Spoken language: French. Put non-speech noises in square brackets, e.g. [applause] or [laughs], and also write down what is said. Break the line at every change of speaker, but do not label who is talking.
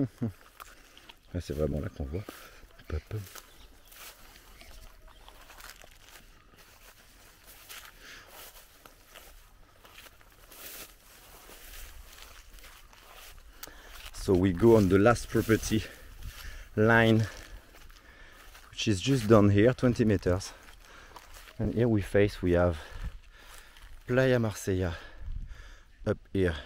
[laughs] Ah, c'est vraiment là qu'on voit. So we go on the last property line, which is just down here, 20 meters. And here we face, we have Playa Marsella up here